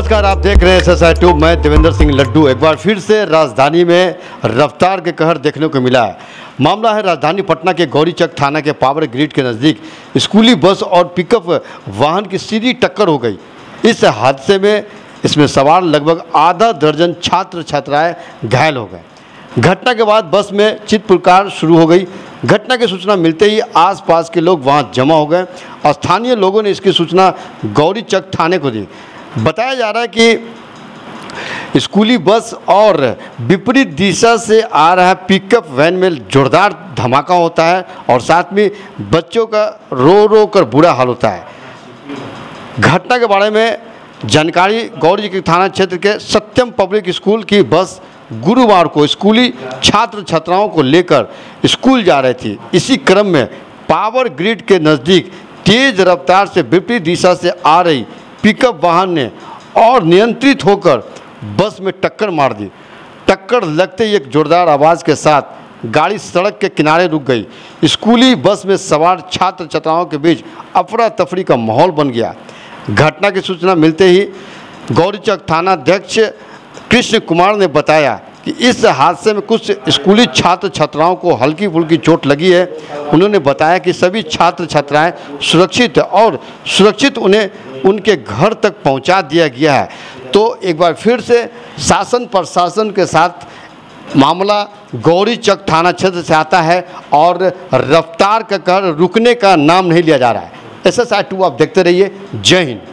नमस्कार, आप देख रहे हैं एस ट्यूब मैं देवेंद्र सिंह लड्डू। एक बार फिर से राजधानी में रफ्तार के कहर देखने को मिला। है मामला है राजधानी पटना के गौरीचक थाना के पावर ग्रिड के नज़दीक। स्कूली बस और पिकअप वाहन की सीधी टक्कर हो गई। इस हादसे में इसमें सवार लगभग आधा दर्जन छात्र छात्राएँ घायल हो गए। घटना के बाद बस में चित पुकार शुरू हो गई। घटना की सूचना मिलते ही आसपास के लोग वहाँ जमा हो गए। और स्थानीय लोगों ने इसकी सूचना गौरीचक थाने को दी। बताया जा रहा है कि स्कूली बस और विपरीत दिशा से आ रहा पिकअप वैन में जोरदार धमाका होता है और साथ में बच्चों का रो रो कर बुरा हाल होता है। घटना के बारे में जानकारी गौरी के थाना क्षेत्र के सत्यम पब्लिक स्कूल की बस गुरुवार को स्कूली छात्र छात्राओं को लेकर स्कूल जा रही थी। इसी क्रम में पावर ग्रिड के नज़दीक तेज रफ्तार से विपरीत दिशा से आ रही पिकअप वाहन ने और नियंत्रित होकर बस में टक्कर मार दी। टक्कर लगते ही एक जोरदार आवाज़ के साथ गाड़ी सड़क के किनारे रुक गई। स्कूली बस में सवार छात्र छात्राओं के बीच अफरा तफरी का माहौल बन गया। घटना की सूचना मिलते ही गौरीचक थानाध्यक्ष कृष्ण कुमार ने बताया कि इस हादसे में कुछ स्कूली छात्र छात्राओं को हल्की फुल्की चोट लगी है। उन्होंने बताया कि सभी छात्र छात्राएँ सुरक्षित और सुरक्षित उन्हें, उनके घर तक पहुँचा दिया गया है। तो एक बार फिर से शासन प्रशासन के साथ मामला गौरी चक थाना क्षेत्र से आता है और रफ्तार का कर रुकने का नाम नहीं लिया जा रहा है। एस एस आई टू आप देखते रहिए। जय हिंद।